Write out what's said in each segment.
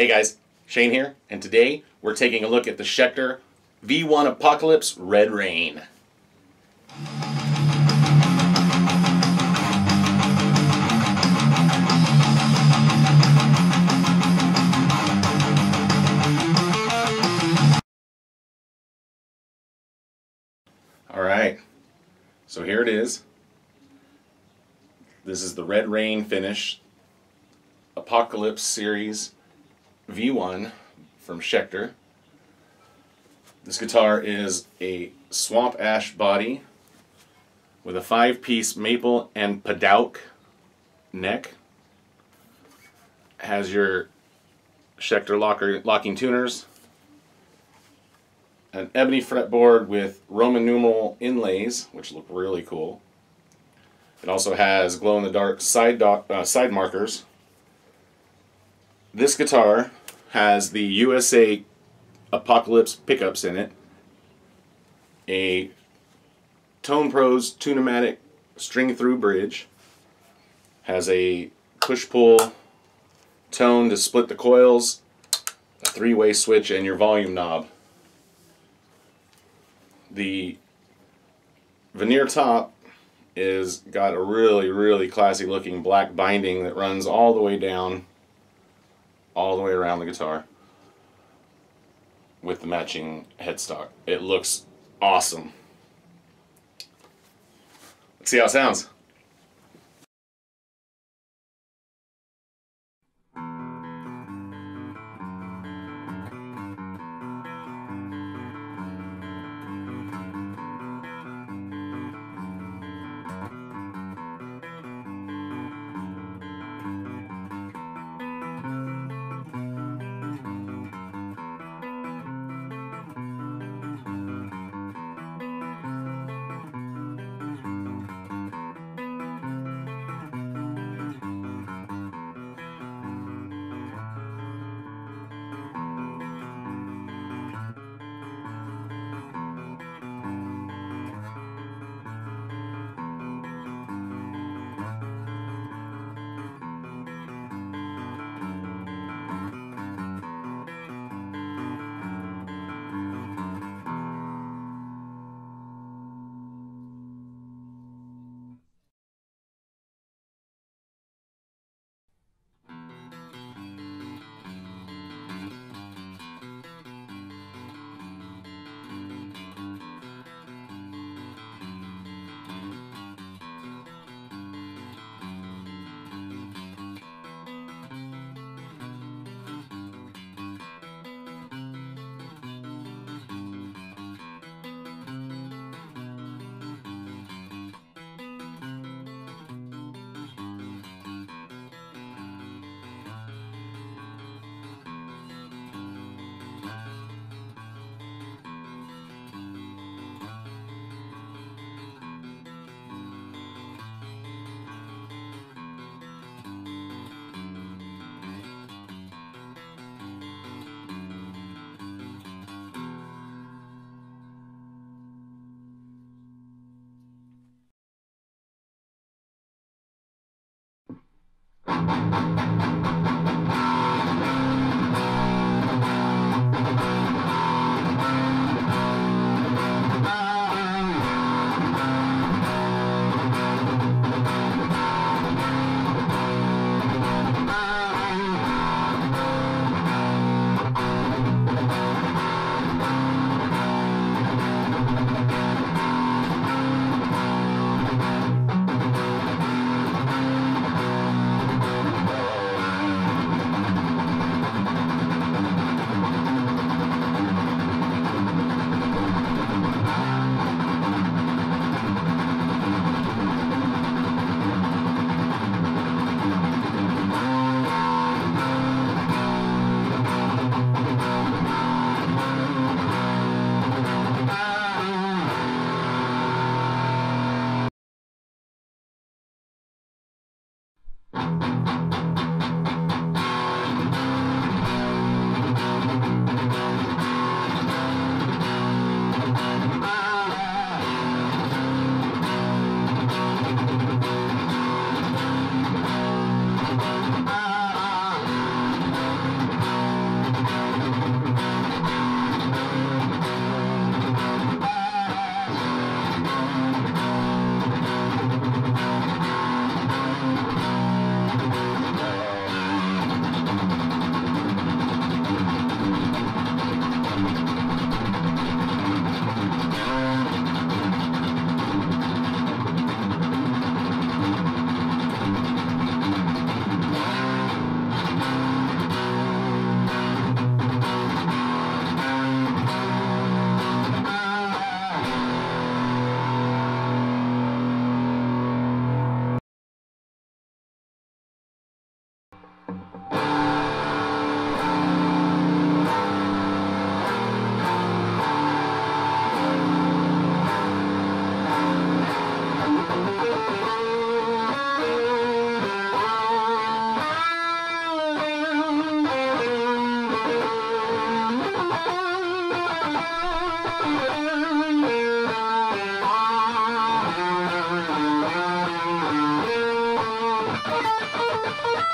Hey guys, Shane here, and today we're taking a look at the Schecter V1 Apocalypse Red Reign. All right, so here it is. This is the Red Reign finish Apocalypse series V1 from Schecter. This guitar is a swamp ash body with a five piece maple and padauk neck. Has your Schecter locker, locking tuners, an ebony fretboard with Roman numeral inlays, which look really cool. It also has glow in the dark side, uh, side markers. This guitar has the USA Apocalypse pickups in it, a TonePros Tune-o-matic string through bridge, has a push pull tone to split the coils, a three way switch, and your volume knob. The veneer top is got a really really classy looking black binding that runs all the way down all the way around the guitar with the matching headstock. It looks awesome. Let's see how it sounds.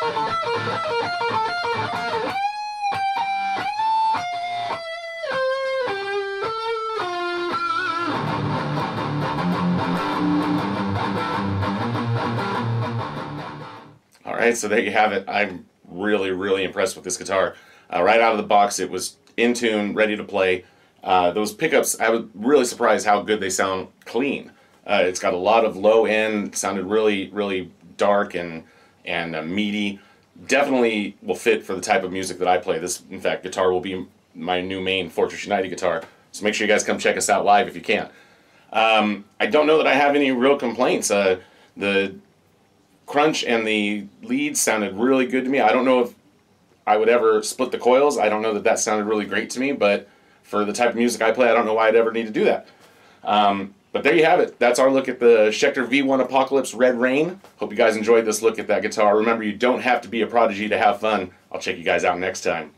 All right, so there you have it. I'm really, really impressed with this guitar. Uh, right out of the box, it was in tune, ready to play. Uh, those pickups, I was really surprised how good they sound clean. Uh, it's got a lot of low end, sounded really, really dark and and uh, meaty. Definitely will fit for the type of music that I play. This, in fact, guitar will be my new main Fortress United guitar. So make sure you guys come check us out live if you can. Um, I don't know that I have any real complaints. Uh, the crunch and the leads sounded really good to me. I don't know if I would ever split the coils. I don't know that that sounded really great to me, but for the type of music I play, I don't know why I'd ever need to do that. Um, but there you have it. That's our look at the Schecter V1 Apocalypse Red Reign. Hope you guys enjoyed this look at that guitar. Remember, you don't have to be a prodigy to have fun. I'll check you guys out next time.